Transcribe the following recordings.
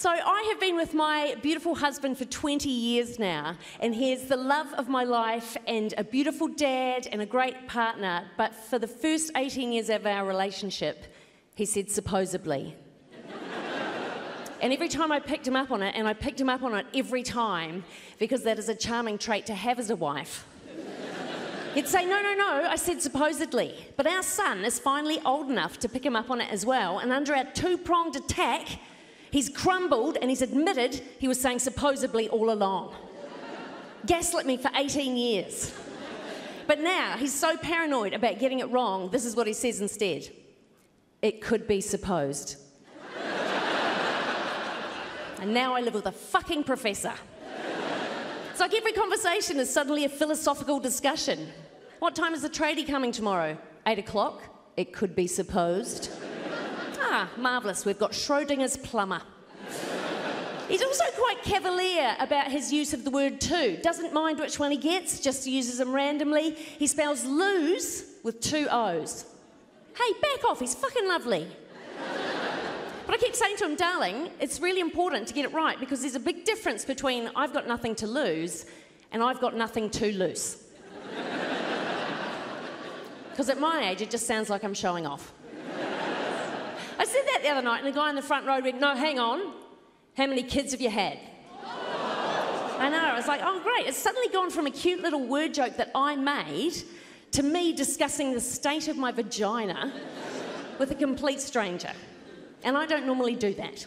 So I have been with my beautiful husband for 20 years now, and he is the love of my life and a beautiful dad and a great partner. But for the first 18 years of our relationship, he said supposedly. and every time I picked him up on it, and I picked him up on it every time because that is a charming trait to have as a wife. He'd say, No, no, no, I said supposedly. But our son is finally old enough to pick him up on it as well, and under our two pronged attack, He's crumbled and he's admitted he was saying supposedly all along. Gaslit me for 18 years. But now he's so paranoid about getting it wrong, this is what he says instead it could be supposed. and now I live with a fucking professor. It's like every conversation is suddenly a philosophical discussion. What time is the tradie coming tomorrow? Eight o'clock? It could be supposed. Ah, marvellous. We've got Schrodinger's plumber. He's also quite cavalier about his use of the word two. Doesn't mind which one he gets, just uses them randomly. He spells lose with two O's. Hey, back off, he's fucking lovely. but I keep saying to him, darling, it's really important to get it right because there's a big difference between I've got nothing to lose and I've got nothing to lose. Because at my age, it just sounds like I'm showing off. I said that the other night, and the guy in the front row went, No, hang on. How many kids have you had? I know. I was like, Oh, great. It's suddenly gone from a cute little word joke that I made to me discussing the state of my vagina with a complete stranger. And I don't normally do that.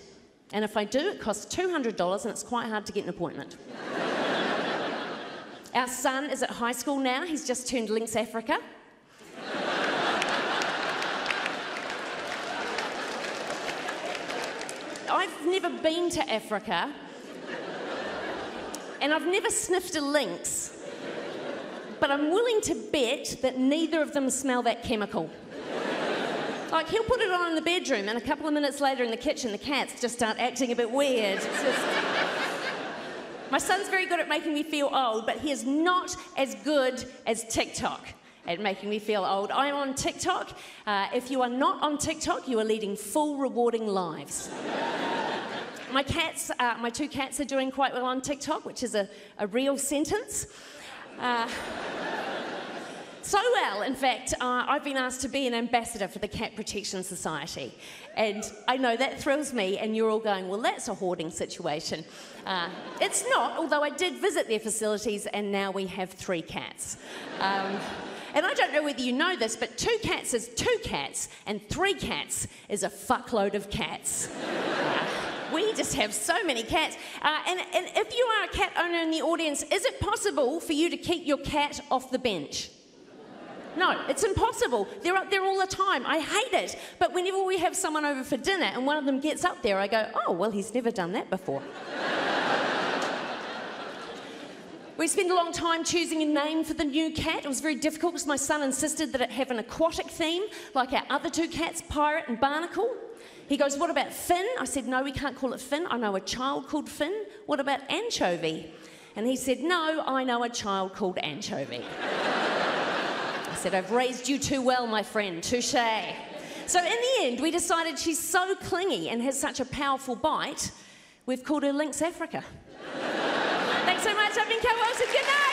And if I do, it costs $200 and it's quite hard to get an appointment. Our son is at high school now. He's just turned Lynx Africa. I've never been to Africa, and I've never sniffed a lynx, but I'm willing to bet that neither of them smell that chemical. Like, he'll put it on in the bedroom, and a couple of minutes later in the kitchen, the cats just start acting a bit weird. Just... My son's very good at making me feel old, but he is not as good as TikTok at making me feel old. I'm on TikTok. Uh, if you are not on TikTok, you are leading full, rewarding lives. My cats, uh, my two cats are doing quite well on TikTok, which is a, a real sentence. Uh, so well, in fact, uh, I've been asked to be an ambassador for the Cat Protection Society. And I know that thrills me, and you're all going, well, that's a hoarding situation. Uh, it's not, although I did visit their facilities, and now we have three cats. Um, and I don't know whether you know this, but two cats is two cats, and three cats is a fuckload of cats. we just have so many cats. Uh, and, and if you are a cat owner in the audience, is it possible for you to keep your cat off the bench? No, it's impossible. They're up there all the time. I hate it. But whenever we have someone over for dinner and one of them gets up there, I go, oh, well, he's never done that before. We spent a long time choosing a name for the new cat. It was very difficult because my son insisted that it have an aquatic theme, like our other two cats, Pirate and Barnacle. He goes, What about Finn? I said, No, we can't call it Finn. I know a child called Finn. What about Anchovy? And he said, No, I know a child called Anchovy. I said, I've raised you too well, my friend. Touche. So in the end, we decided she's so clingy and has such a powerful bite, we've called her Lynx Africa. Thanks so much. I've been Cal Wilson. Good night.